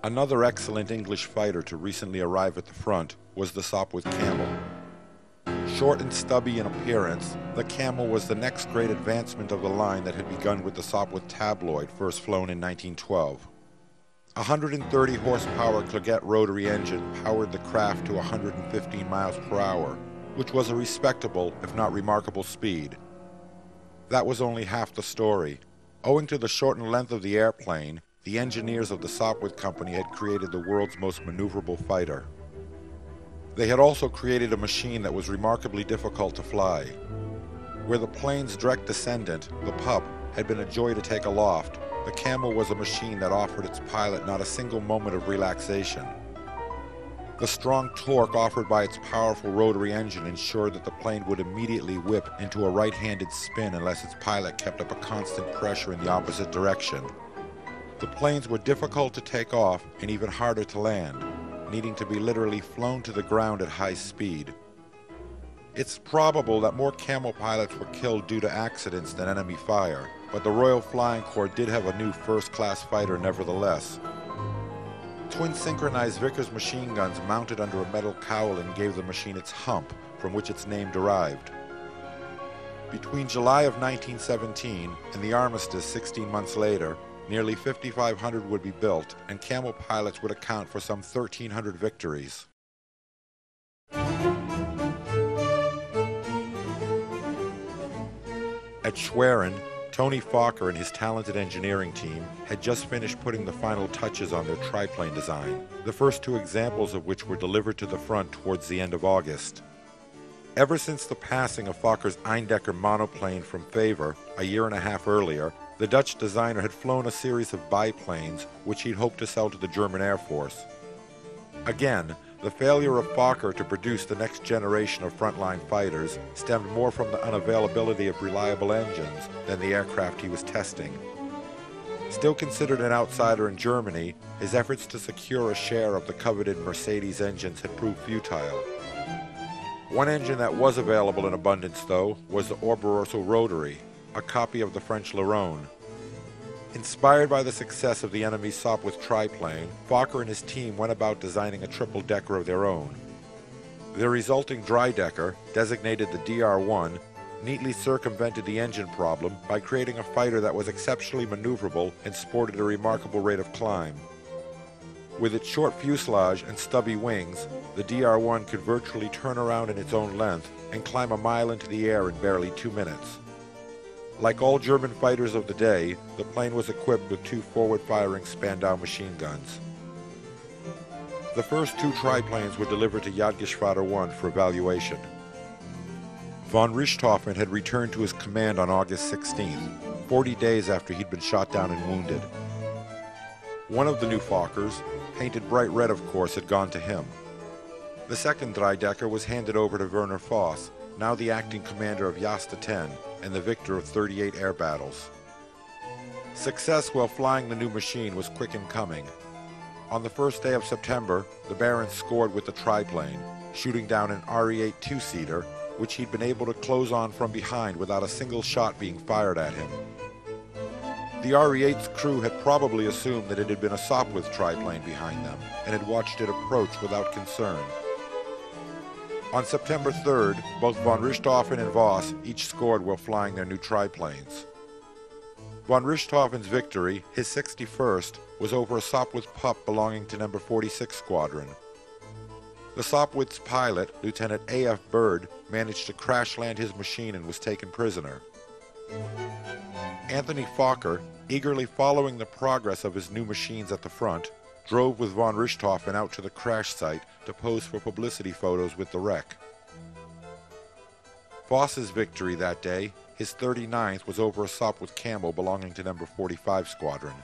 Another excellent English fighter to recently arrive at the front was the Sopwith Camel. Short and stubby in appearance, the Camel was the next great advancement of the line that had begun with the Sopwith Tabloid, first flown in 1912. A 130 horsepower Clerget rotary engine powered the craft to 115 miles per hour, which was a respectable, if not remarkable, speed. That was only half the story. Owing to the shortened length of the airplane, the engineers of the Sopwith Company had created the world's most maneuverable fighter. They had also created a machine that was remarkably difficult to fly. Where the plane's direct descendant, the pup, had been a joy to take aloft, the Camel was a machine that offered its pilot not a single moment of relaxation. The strong torque offered by its powerful rotary engine ensured that the plane would immediately whip into a right-handed spin unless its pilot kept up a constant pressure in the opposite direction. The planes were difficult to take off and even harder to land, needing to be literally flown to the ground at high speed. It's probable that more camel pilots were killed due to accidents than enemy fire, but the Royal Flying Corps did have a new first-class fighter nevertheless, Twin synchronized Vickers machine guns mounted under a metal cowling gave the machine its hump, from which its name derived. Between July of 1917 and the armistice 16 months later, nearly 5,500 would be built, and Camel pilots would account for some 1,300 victories. At Schwerin, Tony Fokker and his talented engineering team had just finished putting the final touches on their triplane design, the first two examples of which were delivered to the front towards the end of August. Ever since the passing of Fokker's Eindecker monoplane from favor a year and a half earlier, the Dutch designer had flown a series of biplanes which he'd hoped to sell to the German Air Force. Again, the failure of Fokker to produce the next generation of frontline fighters stemmed more from the unavailability of reliable engines than the aircraft he was testing. Still considered an outsider in Germany, his efforts to secure a share of the coveted Mercedes engines had proved futile. One engine that was available in abundance, though, was the Oberursel Rotary, a copy of the French Le Rhône. Inspired by the success of the enemy's Sopwith triplane, Fokker and his team went about designing a triple-decker of their own. The resulting Dreidecker, designated the DR-1, neatly circumvented the engine problem by creating a fighter that was exceptionally maneuverable and sported a remarkable rate of climb. With its short fuselage and stubby wings, the DR-1 could virtually turn around in its own length and climb a mile into the air in barely two minutes. Like all German fighters of the day, the plane was equipped with two forward-firing Spandau machine guns. The first two triplanes were delivered to Jagdgeschwader 1 for evaluation. Von Richthofen had returned to his command on August 16th, 40 days after he'd been shot down and wounded. One of the new Fokkers, painted bright red of course, had gone to him. The second Dreidecker was handed over to Werner Voss, now the acting commander of Jasta 10 and the victor of 38 air battles. Success while flying the new machine was quick in coming, on the first day of September, the Baron scored with the triplane, shooting down an RE-8 two-seater, which he'd been able to close on from behind without a single shot being fired at him. The RE-8's crew had probably assumed that it had been a Sopwith triplane behind them and had watched it approach without concern. On September 3rd, both von Richthofen and Voss each scored while flying their new triplanes. Von Richthofen's victory, his 61st, was over a Sopwith pup belonging to number 46 Squadron. The Sopwith's pilot, Lieutenant A.F. Bird, managed to crash land his machine and was taken prisoner. Anthony Fokker, eagerly following the progress of his new machines at the front, drove with von Richthofen out to the crash site to pose for publicity photos with the wreck. Voss's victory that day his 39th was over a Sopwith Camel belonging to number 45 Squadron.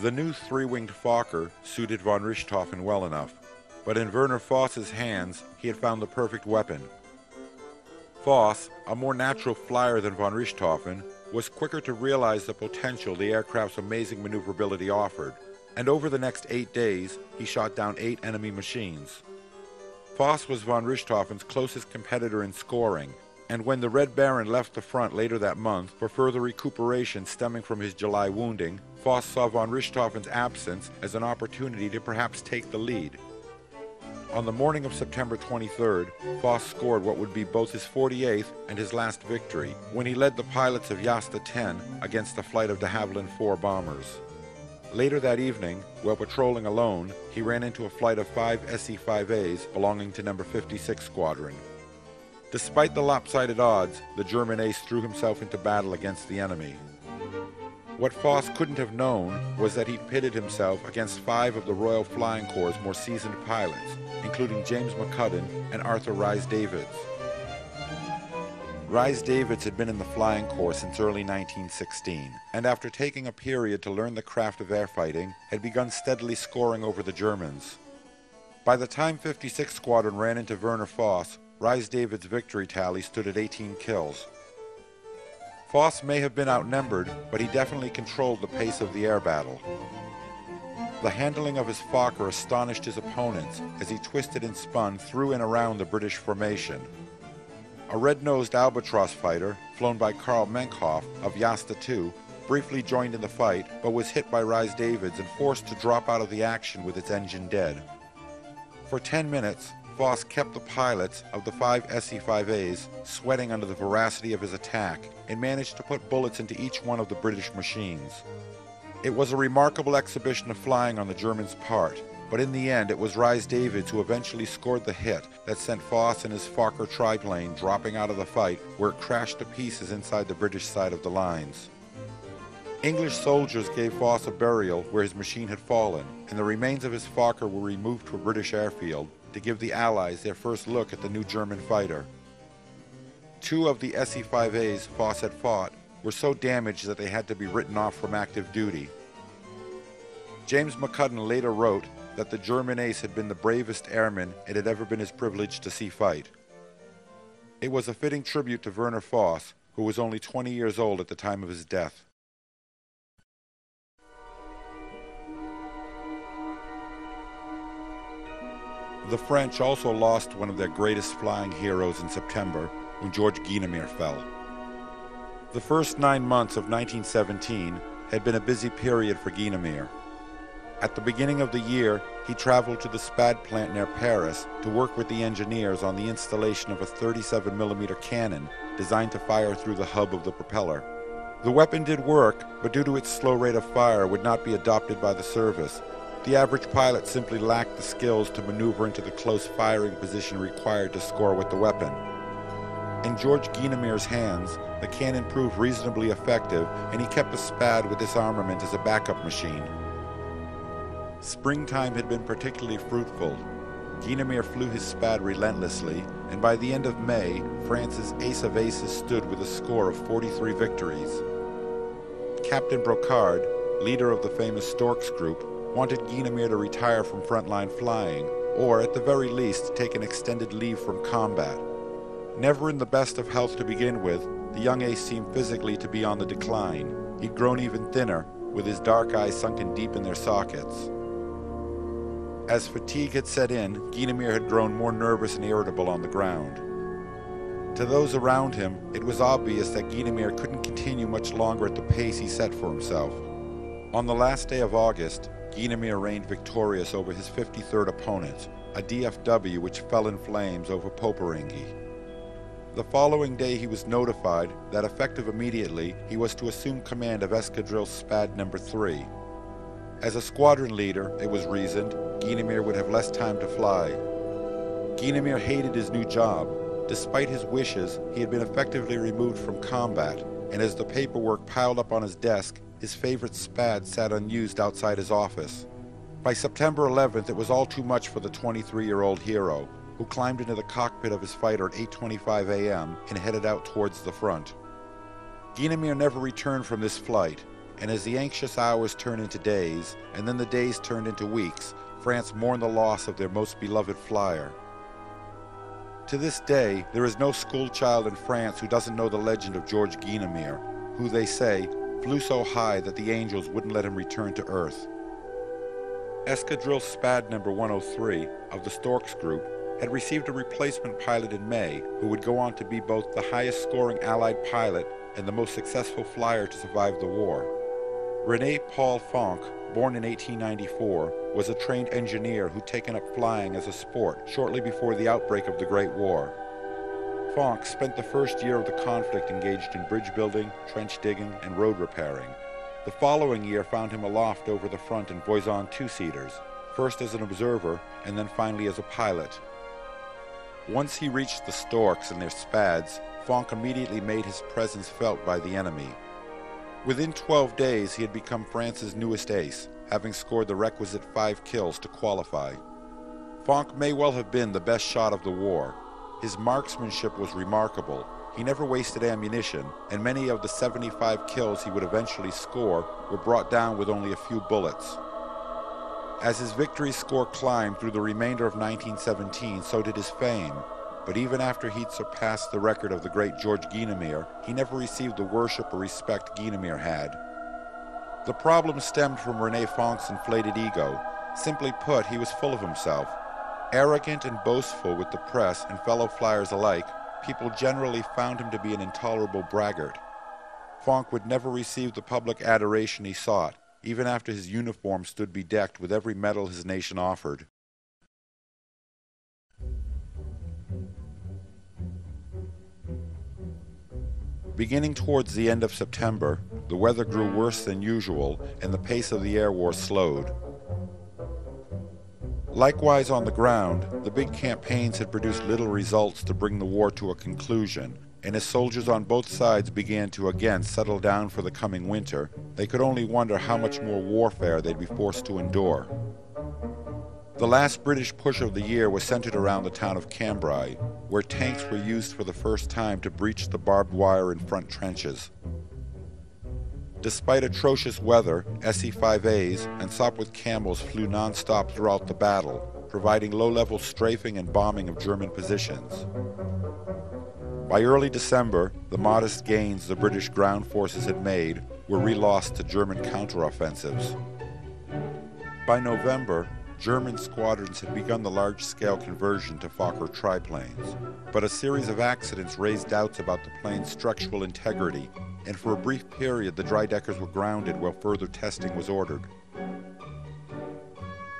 The new three-winged Fokker suited von Richthofen well enough, but in Werner Voss's hands he had found the perfect weapon. Voss, a more natural flyer than von Richthofen, was quicker to realize the potential the aircraft's amazing maneuverability offered, and over the next eight days he shot down eight enemy machines. Voss was von Richthofen's closest competitor in scoring, and when the Red Baron left the front later that month for further recuperation stemming from his July wounding, Voss saw von Richthofen's absence as an opportunity to perhaps take the lead. On the morning of September 23rd, Voss scored what would be both his 48th and his last victory when he led the pilots of Jasta 10 against a flight of de Havilland 4 bombers. Later that evening, while patrolling alone, he ran into a flight of five SE-5As belonging to number 56 Squadron. Despite the lopsided odds, the German ace threw himself into battle against the enemy. What Voss couldn't have known was that he'd pitted himself against five of the Royal Flying Corps' more seasoned pilots, including James McCudden and Arthur Rhys-Davids. Rhys-Davids had been in the Flying Corps since early 1916, and after taking a period to learn the craft of air fighting, had begun steadily scoring over the Germans. By the time 56 Squadron ran into Werner Voss, Rhys-Davids' victory tally stood at 18 kills. Voss may have been outnumbered, but he definitely controlled the pace of the air battle. The handling of his Fokker astonished his opponents as he twisted and spun through and around the British formation. A red-nosed Albatros fighter, flown by Karl Menckhoff of Jasta 2, briefly joined in the fight, but was hit by Rhys-Davids and forced to drop out of the action with its engine dead. For 10 minutes, Voss kept the pilots of the five SE-5As sweating under the veracity of his attack and managed to put bullets into each one of the British machines. It was a remarkable exhibition of flying on the Germans' part, but in the end it was Rhys-Davids who eventually scored the hit that sent Voss and his Fokker triplane dropping out of the fight where it crashed to pieces inside the British side of the lines. English soldiers gave Voss a burial where his machine had fallen, and the remains of his Fokker were removed to a British airfield, to give the Allies their first look at the new German fighter. Two of the SE-5As Voss had fought were so damaged that they had to be written off from active duty. James McCudden later wrote that the German ace had been the bravest airman it had ever been his privilege to see fight. It was a fitting tribute to Werner Voss, who was only 20 years old at the time of his death. The French also lost one of their greatest flying heroes in September when George Guynemer fell. The first nine months of 1917 had been a busy period for Guynemer. At the beginning of the year, he traveled to the SPAD plant near Paris to work with the engineers on the installation of a 37mm cannon designed to fire through the hub of the propeller. The weapon did work, but due to its slow rate of fire would not be adopted by the service. The average pilot simply lacked the skills to maneuver into the close firing position required to score with the weapon. In George Guynemer's hands, the cannon proved reasonably effective, and he kept the SPAD with this armament as a backup machine. Springtime had been particularly fruitful. Guynemer flew his SPAD relentlessly, and by the end of May, France's ace of aces stood with a score of 43 victories. Captain Brocard, leader of the famous Storks group, wanted Guynemer to retire from frontline flying, or at the very least take an extended leave from combat. Never in the best of health to begin with, the young ace seemed physically to be on the decline. He'd grown even thinner, with his dark eyes sunken deep in their sockets. As fatigue had set in, Guynemer had grown more nervous and irritable on the ground. To those around him, it was obvious that Guynemer couldn't continue much longer at the pace he set for himself. On the last day of August, Guynemer reigned victorious over his 53rd opponent, a DFW which fell in flames over Poperinghe. The following day he was notified that effective immediately he was to assume command of Escadrille SPAD number 3, as a squadron leader, it was reasoned, Guynemer would have less time to fly. Guynemer hated his new job. Despite his wishes, he had been effectively removed from combat, and as the paperwork piled up on his desk, his favorite SPAD sat unused outside his office. By September 11th, it was all too much for the 23-year-old hero, who climbed into the cockpit of his fighter at 8.25 a.m. and headed out towards the front. Guynemer never returned from this flight, and as the anxious hours turned into days, and then the days turned into weeks, France mourned the loss of their most beloved flyer. To this day, there is no schoolchild in France who doesn't know the legend of George Guynemer, who they say flew so high that the angels wouldn't let him return to Earth. Escadrille SPAD number 103 of the Storks Group had received a replacement pilot in May who would go on to be both the highest scoring Allied pilot and the most successful flyer to survive the war. Rene Paul Fonck, born in 1894, was a trained engineer who'd taken up flying as a sport shortly before the outbreak of the Great War. Fonck spent the first year of the conflict engaged in bridge building, trench digging, and road repairing. The following year found him aloft over the front in Voisin two-seaters, first as an observer and then finally as a pilot. Once he reached the Storks and their Spads, Fonck immediately made his presence felt by the enemy, Within 12 days, he had become France's newest ace, having scored the requisite five kills to qualify. Fonck may well have been the best shot of the war. His marksmanship was remarkable. He never wasted ammunition, and many of the 75 kills he would eventually score were brought down with only a few bullets. As his victory score climbed through the remainder of 1917, so did his fame, but even after he'd surpassed the record of the great George Guynemer, he never received the worship or respect Guynemer had. The problem stemmed from Rene Fonck's inflated ego. Simply put, he was full of himself. Arrogant and boastful with the press and fellow flyers alike, people generally found him to be an intolerable braggart. Fonck would never receive the public adoration he sought, even after his uniform stood bedecked with every medal his nation offered. Beginning towards the end of September, the weather grew worse than usual and the pace of the air war slowed. Likewise on the ground, the big campaigns had produced little results to bring the war to a conclusion, and as soldiers on both sides began to again settle down for the coming winter, they could only wonder how much more warfare they'd be forced to endure. The last British push of the year was centered around the town of Cambrai, where tanks were used for the first time to breach the barbed wire in front trenches. Despite atrocious weather, SE-5As and Sopwith Camels flew non-stop throughout the battle, providing low-level strafing and bombing of German positions. By early December, the modest gains the British ground forces had made were relost to German counteroffensives. By November, German squadrons had begun the large-scale conversion to Fokker triplanes, but a series of accidents raised doubts about the plane's structural integrity, and for a brief period the Dreideckers were grounded while further testing was ordered.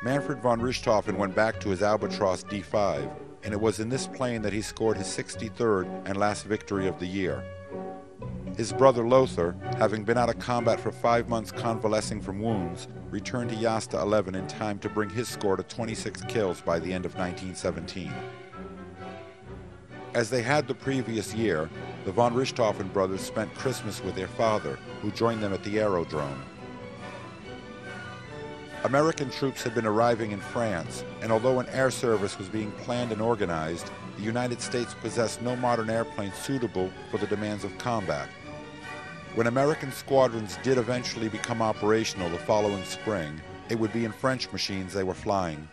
Manfred von Richthofen went back to his Albatros D5, and it was in this plane that he scored his 63rd and last victory of the year. His brother Lothar, having been out of combat for five months convalescing from wounds, returned to Jasta 11 in time to bring his score to 26 kills by the end of 1917. As they had the previous year, the von Richthofen brothers spent Christmas with their father, who joined them at the aerodrome. American troops had been arriving in France, and although an air service was being planned and organized, the United States possessed no modern airplane suitable for the demands of combat. When American squadrons did eventually become operational the following spring, it would be in French machines they were flying.